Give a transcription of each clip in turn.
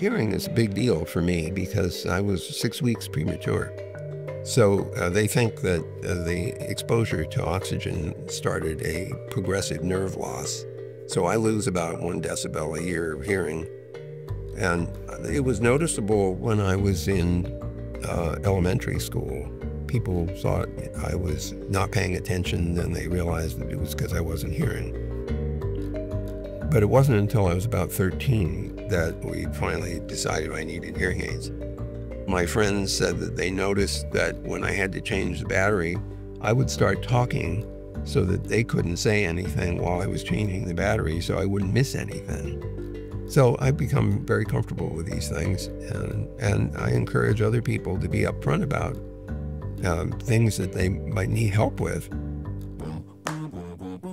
Hearing is a big deal for me because I was six weeks premature. So uh, they think that uh, the exposure to oxygen started a progressive nerve loss. So I lose about one decibel a year of hearing. And it was noticeable when I was in uh, elementary school. People thought I was not paying attention, then they realized that it was because I wasn't hearing. But it wasn't until I was about 13 that we finally decided I needed hearing aids. My friends said that they noticed that when I had to change the battery, I would start talking so that they couldn't say anything while I was changing the battery so I wouldn't miss anything. So I've become very comfortable with these things, and, and I encourage other people to be upfront about um, things that they might need help with.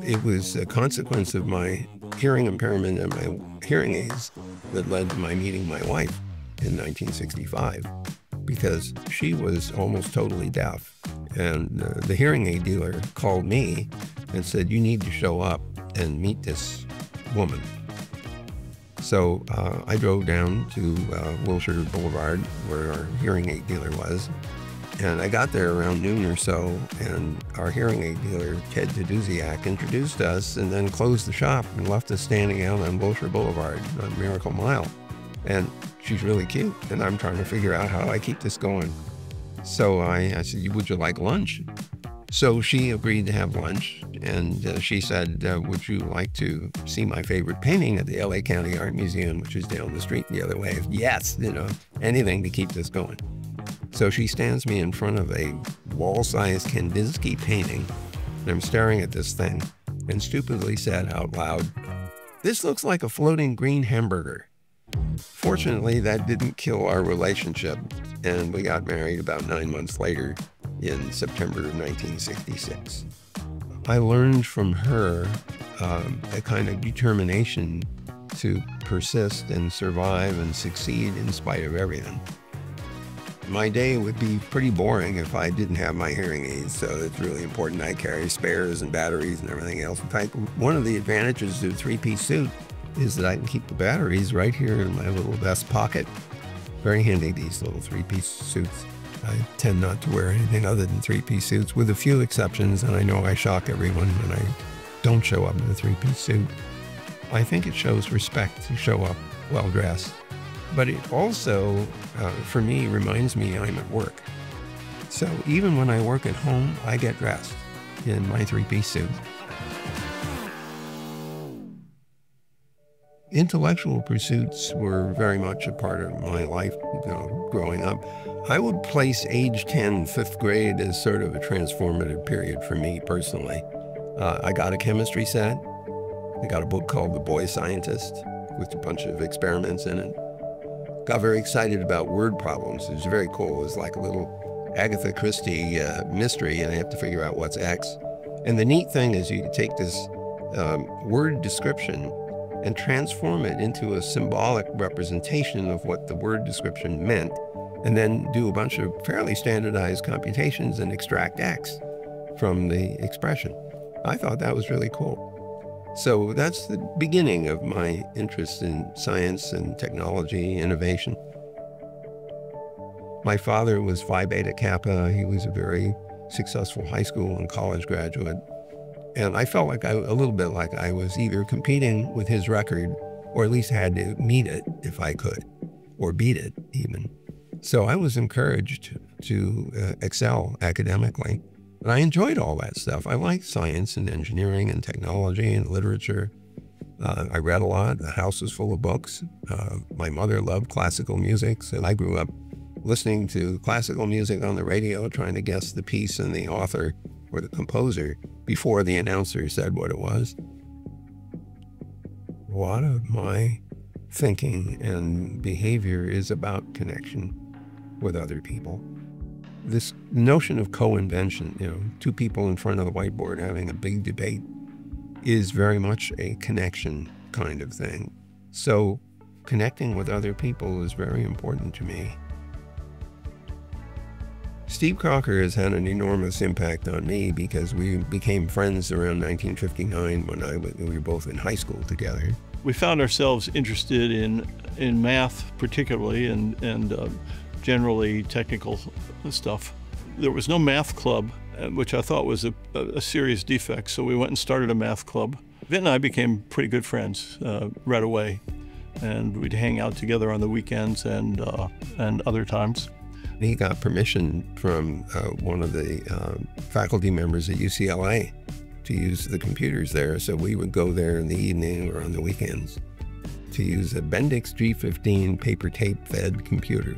It was a consequence of my hearing impairment and my hearing aids that led to my meeting my wife in 1965 because she was almost totally deaf. And uh, the hearing aid dealer called me and said, You need to show up and meet this woman. So uh, I drove down to uh, Wilshire Boulevard, where our hearing aid dealer was. And I got there around noon or so, and our hearing aid dealer, Ted Duduziak, introduced us and then closed the shop and left us standing out on Wilshire Boulevard on Miracle Mile. And she's really cute. And I'm trying to figure out how I keep this going. So I, I said, Would you like lunch? So she agreed to have lunch. And uh, she said, uh, Would you like to see my favorite painting at the LA County Art Museum, which is down the street the other way? Yes, you know, anything to keep this going. So she stands me in front of a wall sized Kandinsky painting. And I'm staring at this thing and stupidly said out loud, This looks like a floating green hamburger. Fortunately, that didn't kill our relationship, and we got married about nine months later in September of 1966. I learned from her um, a kind of determination to persist and survive and succeed in spite of everything. My day would be pretty boring if I didn't have my hearing aids, so it's really important I carry spares and batteries and everything else. In fact, one of the advantages of a three-piece suit is that I can keep the batteries right here in my little vest pocket. Very handy, these little three-piece suits. I tend not to wear anything other than three-piece suits, with a few exceptions, and I know I shock everyone when I don't show up in a three-piece suit. I think it shows respect to show up well-dressed. But it also, uh, for me, reminds me I'm at work. So even when I work at home, I get dressed in my three-piece suit. Intellectual pursuits were very much a part of my life you know, growing up. I would place age 10, fifth grade, as sort of a transformative period for me personally. Uh, I got a chemistry set. I got a book called The Boy Scientist with a bunch of experiments in it. Got very excited about word problems. It was very cool. It was like a little Agatha Christie uh, mystery, and I have to figure out what's X. And the neat thing is you take this um, word description and transform it into a symbolic representation of what the word description meant, and then do a bunch of fairly standardized computations and extract X from the expression. I thought that was really cool. So that's the beginning of my interest in science and technology innovation. My father was Phi Beta Kappa. He was a very successful high school and college graduate. And I felt like I, a little bit like I was either competing with his record or at least had to meet it if I could, or beat it even. So I was encouraged to uh, excel academically. And I enjoyed all that stuff. I liked science and engineering and technology and literature. Uh, I read a lot. The house was full of books. Uh, my mother loved classical music, so I grew up listening to classical music on the radio, trying to guess the piece and the author or the composer before the announcer said what it was. A lot of my thinking and behavior is about connection with other people. This notion of co-invention, you know, two people in front of the whiteboard having a big debate, is very much a connection kind of thing. So connecting with other people is very important to me. Steve Crocker has had an enormous impact on me because we became friends around 1959 when I we were both in high school together. We found ourselves interested in, in math, particularly, and, and uh, generally technical stuff. There was no math club, uh, which I thought was a, a serious defect, so we went and started a math club. Vint and I became pretty good friends uh, right away, and we'd hang out together on the weekends and, uh, and other times. He got permission from uh, one of the uh, faculty members at UCLA to use the computers there. So we would go there in the evening or on the weekends to use a Bendix G15 paper tape fed computer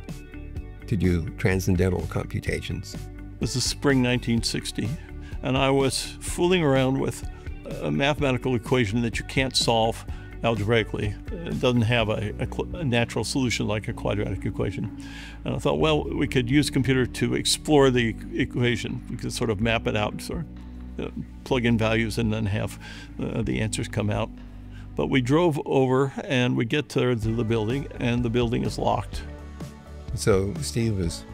to do transcendental computations. This is spring 1960, and I was fooling around with a mathematical equation that you can't solve algebraically. It doesn't have a, a, a, natural solution like a quadratic equation. And I thought, well, we could use computer to explore the equation. We could sort of map it out, sort of uh, plug in values and then have uh, the answers come out. But we drove over and we get to the building and the building is locked. So Steve was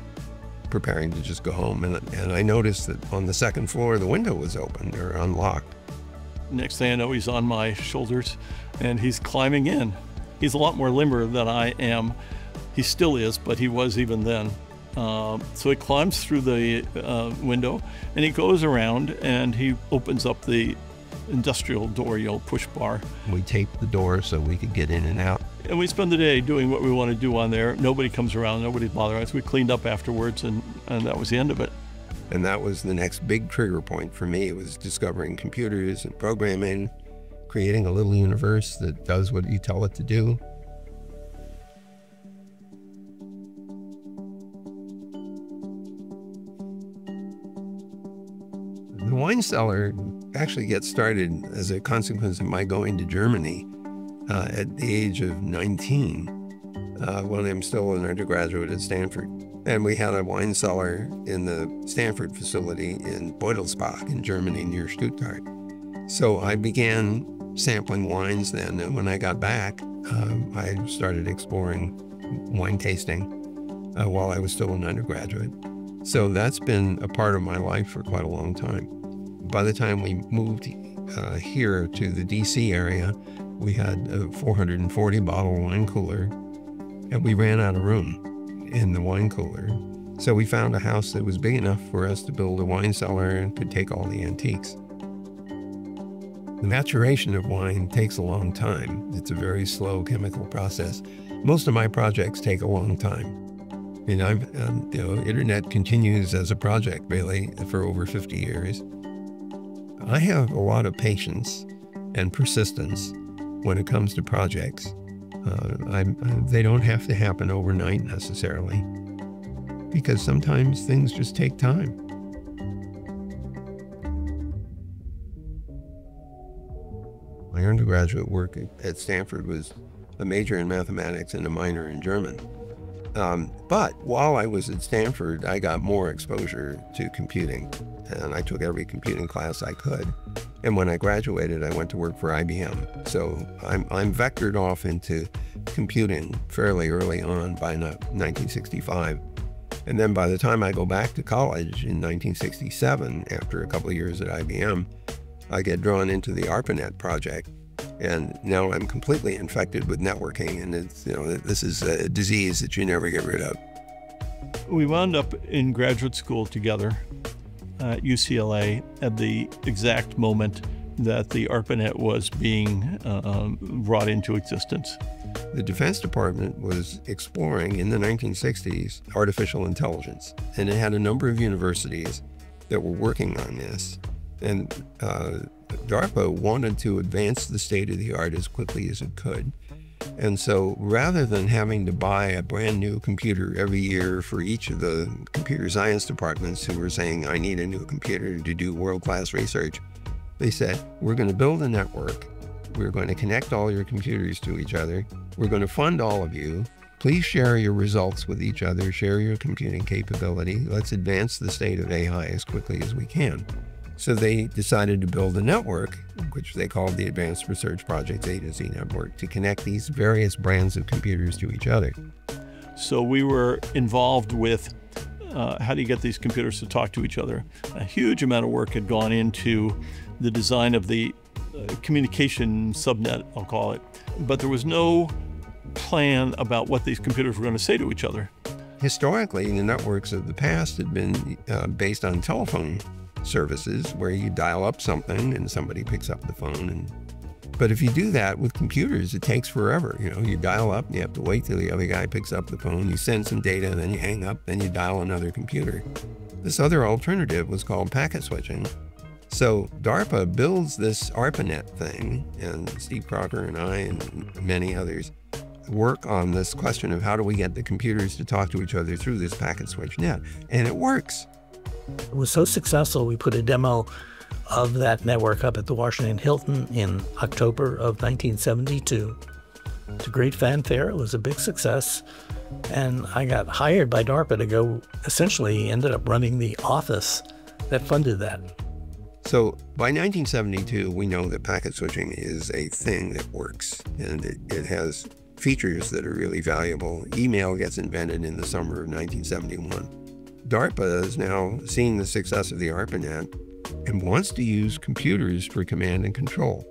preparing to just go home and, and I noticed that on the second floor the window was open or unlocked. Next thing I know, he's on my shoulders and he's climbing in. He's a lot more limber than I am. He still is, but he was even then. Uh, so he climbs through the uh, window and he goes around and he opens up the industrial door, you know, push bar. We taped the door so we could get in and out. And we spend the day doing what we want to do on there. Nobody comes around, nobody bothers us. We cleaned up afterwards and, and that was the end of it. And that was the next big trigger point for me. It was discovering computers and programming, creating a little universe that does what you tell it to do. The wine cellar actually gets started as a consequence of my going to Germany uh, at the age of 19 uh, when I'm still an undergraduate at Stanford. And we had a wine cellar in the Stanford facility in Beutelsbach in Germany near Stuttgart. So I began sampling wines then. And when I got back, um, I started exploring wine tasting uh, while I was still an undergraduate. So that's been a part of my life for quite a long time. By the time we moved uh, here to the DC area, we had a 440 bottle wine cooler and we ran out of room in the wine cooler. So we found a house that was big enough for us to build a wine cellar and could take all the antiques. The maturation of wine takes a long time. It's a very slow chemical process. Most of my projects take a long time. And I've, um, you know, internet continues as a project really for over 50 years. I have a lot of patience and persistence when it comes to projects. Uh, they don't have to happen overnight necessarily, because sometimes things just take time. My undergraduate work at Stanford was a major in mathematics and a minor in German. Um, but while I was at Stanford, I got more exposure to computing, and I took every computing class I could. And when I graduated, I went to work for IBM. So I'm, I'm vectored off into computing fairly early on by 1965. And then by the time I go back to college in 1967, after a couple of years at IBM, I get drawn into the ARPANET project. And now I'm completely infected with networking. And it's, you know, this is a disease that you never get rid of. We wound up in graduate school together at UCLA at the exact moment that the ARPANET was being uh, um, brought into existence. The Defense Department was exploring in the 1960s artificial intelligence, and it had a number of universities that were working on this. And uh, DARPA wanted to advance the state of the art as quickly as it could. And so rather than having to buy a brand new computer every year for each of the computer science departments who were saying, I need a new computer to do world class research, they said, We're going to build a network. We're going to connect all your computers to each other. We're going to fund all of you. Please share your results with each other, share your computing capability. Let's advance the state of AI as quickly as we can. So they decided to build a network, which they called the Advanced Research Projects Agency Network, to connect these various brands of computers to each other. So we were involved with uh, how do you get these computers to talk to each other? A huge amount of work had gone into the design of the communication subnet, I'll call it. But there was no plan about what these computers were going to say to each other. Historically, the networks of the past had been uh, based on telephone services where you dial up something and somebody picks up the phone and but if you do that with computers, it takes forever. You know, you dial up, you have to wait till the other guy picks up the phone, you send some data, then you hang up, then you dial another computer. This other alternative was called packet switching. So DARPA builds this ARPANET thing, and Steve Crocker and I and many others work on this question of how do we get the computers to talk to each other through this packet switch net. And it works. It was so successful, we put a demo of that network up at the Washington Hilton in October of 1972. It's a great fanfare, it was a big success. And I got hired by DARPA to go, essentially, ended up running the office that funded that. So by 1972, we know that packet switching is a thing that works and it, it has features that are really valuable. Email gets invented in the summer of 1971. DARPA is now seeing the success of the ARPANET and wants to use computers for command and control.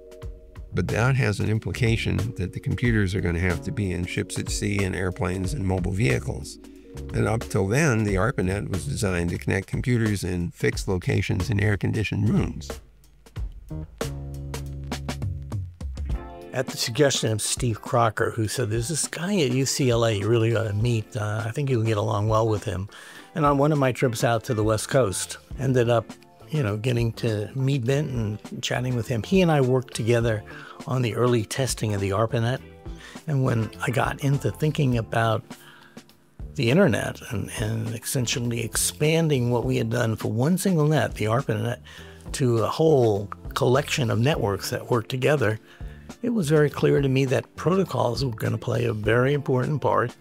But that has an implication that the computers are going to have to be in ships at sea and airplanes and mobile vehicles. And up till then, the ARPANET was designed to connect computers in fixed locations in air conditioned rooms. At the suggestion of Steve Crocker, who said, There's this guy at UCLA you really ought to meet. Uh, I think you'll get along well with him. And on one of my trips out to the West Coast, ended up you know, getting to meet Vint and chatting with him. He and I worked together on the early testing of the ARPANET. And when I got into thinking about the internet and, and essentially expanding what we had done for one single net, the ARPANET, to a whole collection of networks that work together, it was very clear to me that protocols were going to play a very important part.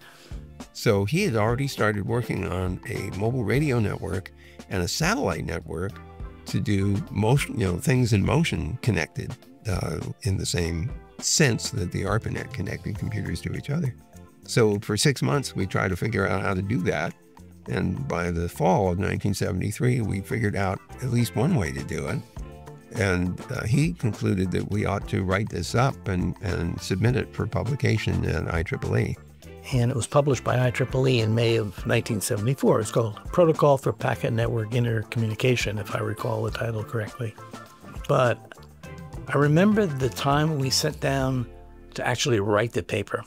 So he had already started working on a mobile radio network and a satellite network to do motion, you know, things in motion connected uh, in the same sense that the ARPANET connected computers to each other. So for six months, we tried to figure out how to do that. And by the fall of 1973, we figured out at least one way to do it. And uh, he concluded that we ought to write this up and, and submit it for publication in IEEE and it was published by IEEE in May of 1974. It's called Protocol for Packet Network Intercommunication, if I recall the title correctly. But I remember the time we sat down to actually write the paper.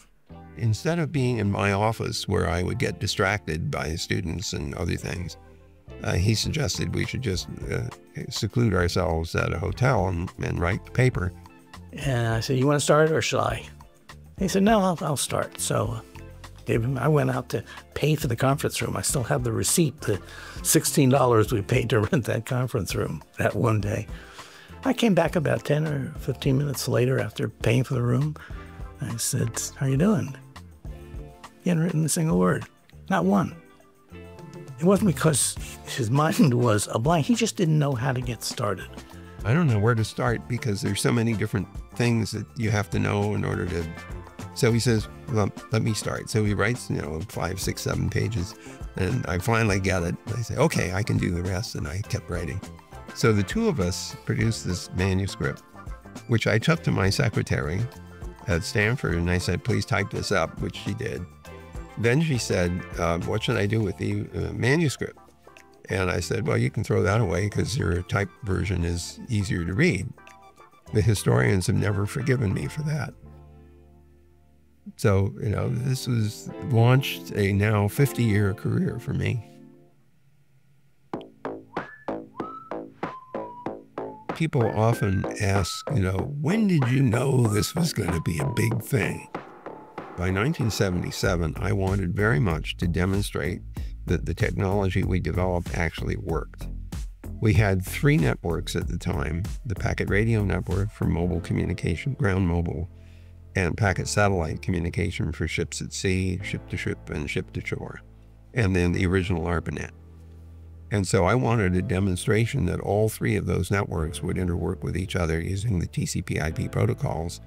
Instead of being in my office where I would get distracted by students and other things, uh, he suggested we should just uh, seclude ourselves at a hotel and, and write the paper. And I said, You want to start or shall I? He said, No, I'll, I'll start. So I went out to pay for the conference room. I still have the receipt, the $16 we paid to rent that conference room that one day. I came back about 10 or 15 minutes later after paying for the room. I said, How you doing? He hadn't written a single word, not one. It wasn't because his mind was a blank, he just didn't know how to get started. I don't know where to start because there's so many different things that you have to know in order to so he says, well, let me start. So he writes, you know, five, six, seven pages. And I finally get it. I say, okay, I can do the rest. And I kept writing. So the two of us produced this manuscript, which I took to my secretary at Stanford. And I said, please type this up, which she did. Then she said, uh, what should I do with the uh, manuscript? And I said, well, you can throw that away because your type version is easier to read. The historians have never forgiven me for that. So, you know, this was launched a now 50 year career for me. People often ask, you know, when did you know this was going to be a big thing? By 1977, I wanted very much to demonstrate that the technology we developed actually worked. We had three networks at the time the Packet Radio Network for mobile communication, ground mobile and packet satellite communication for ships at sea, ship to ship, and ship to shore, and then the original ARPANET. And so I wanted a demonstration that all three of those networks would interwork with each other using the TCP/IP protocols.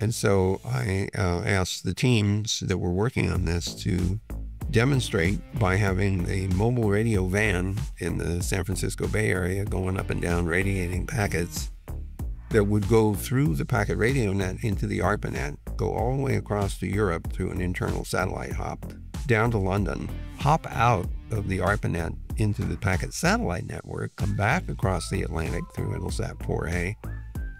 And so I uh, asked the teams that were working on this to demonstrate by having a mobile radio van in the San Francisco Bay Area going up and down radiating packets that would go through the packet radio net into the ARPANET, go all the way across to Europe through an internal satellite hop, down to London, hop out of the ARPANET into the packet satellite network, come back across the Atlantic through Intelsat 4A,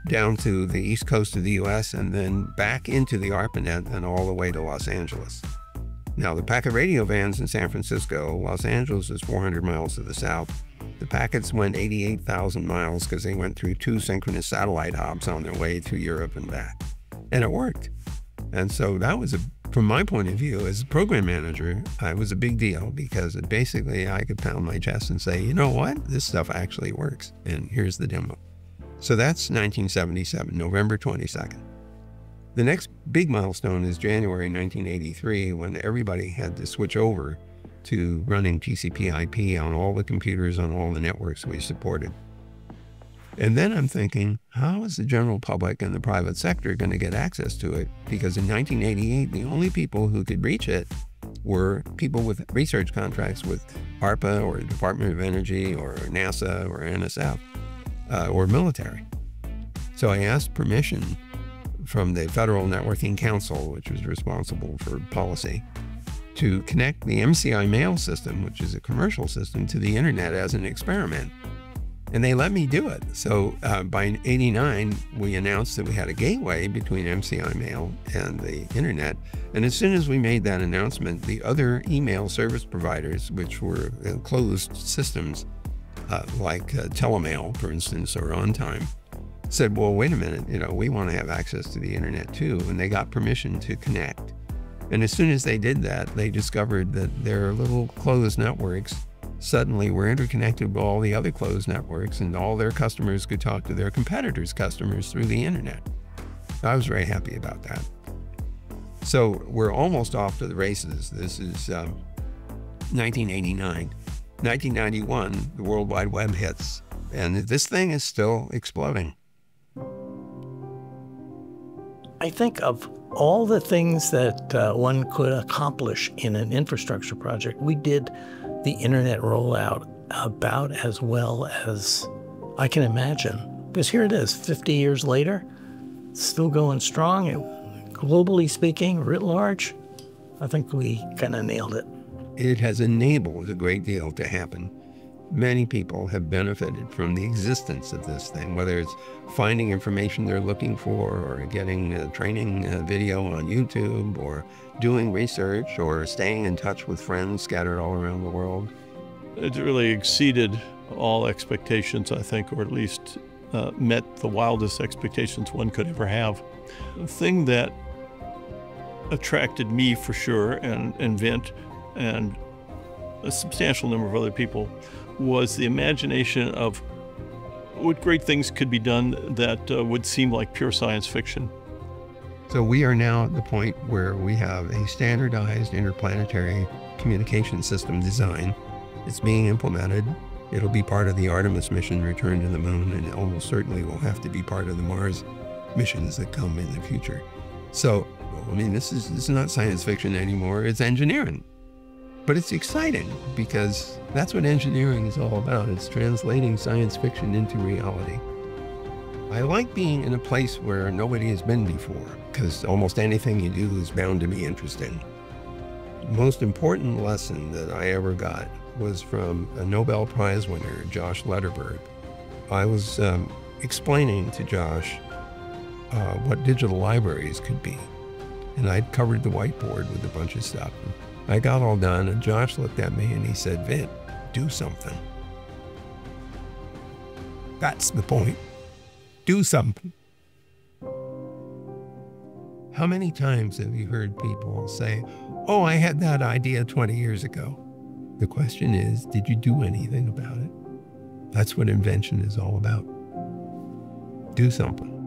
down to the east coast of the US, and then back into the ARPANET and all the way to Los Angeles. Now, the packet radio vans in San Francisco, Los Angeles is 400 miles to the south. The packets went 88,000 miles because they went through two synchronous satellite hops on their way to Europe and back. And it worked. And so that was a from my point of view as a program manager, it was a big deal because it basically I could pound my chest and say, you know what, this stuff actually works, and here's the demo. So that's 1977, November 22nd. The next big milestone is January 1983 when everybody had to switch over to running TCP IP on all the computers on all the networks we supported. And then I'm thinking, how is the general public and the private sector going to get access to it? Because in 1988, the only people who could reach it were people with research contracts with ARPA or Department of Energy or NASA or NSF uh, or military. So I asked permission from the Federal Networking Council, which was responsible for policy, to connect the MCI mail system, which is a commercial system, to the internet as an experiment and they let me do it. So uh, by 89, we announced that we had a gateway between MCI Mail and the internet. And as soon as we made that announcement, the other email service providers, which were closed systems uh, like uh, Telemail, for instance, or OnTyme, said, well, wait a minute, you know, we want to have access to the internet too. And they got permission to connect. And as soon as they did that, they discovered that their little closed networks Suddenly, we're interconnected with all the other closed networks, and all their customers could talk to their competitors' customers through the internet. I was very happy about that. So we're almost off to the races. This is um, 1989. 1991, the World Wide Web hits, and this thing is still exploding. I think of all the things that uh, one could accomplish in an infrastructure project, we did the internet rollout about as well as I can imagine. Because here it is, 50 years later, still going strong. It, globally speaking, writ large, I think we kind of nailed it. It has enabled a great deal to happen. Many people have benefited from the existence of this thing, whether it's finding information they're looking for, or getting a training video on YouTube, or doing research, or staying in touch with friends scattered all around the world. It really exceeded all expectations, I think, or at least uh, met the wildest expectations one could ever have. The thing that attracted me for sure, and, and Vint, and a substantial number of other people was the imagination of what great things could be done that uh, would seem like pure science fiction. So we are now at the point where we have a standardized interplanetary communication system design. It's being implemented. It'll be part of the Artemis mission return to the moon, and it almost certainly will have to be part of the Mars missions that come in the future. So, I mean, this is, this is not science fiction anymore. It's engineering. But it's exciting because that's what engineering is all about. It's translating science fiction into reality. I like being in a place where nobody has been before because almost anything you do is bound to be interesting. The most important lesson that I ever got was from a Nobel Prize winner, Josh Lederberg. I was um, explaining to Josh uh, what digital libraries could be. And I'd covered the whiteboard with a bunch of stuff. I got all done, and Josh looked at me and he said, Vint, do something. That's the point. Do something. How many times have you heard people say, Oh, I had that idea 20 years ago? The question is, did you do anything about it? That's what invention is all about. Do something.